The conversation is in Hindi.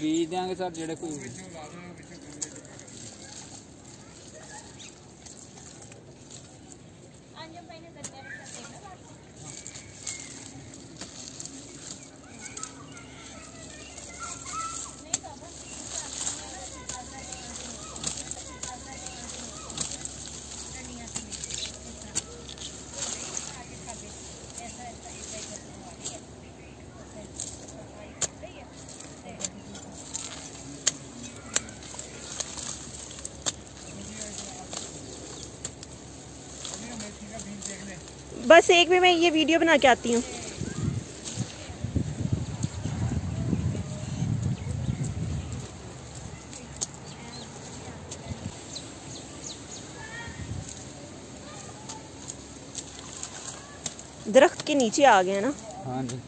ਬੀਜ ਦਿਆਂਗੇ ਸਰ ਜਿਹੜੇ ਕੋਈ बस एक भी मैं ये वीडियो बना के आती हूँ। दरख्त के नीचे आ गए ना? हाँ जी।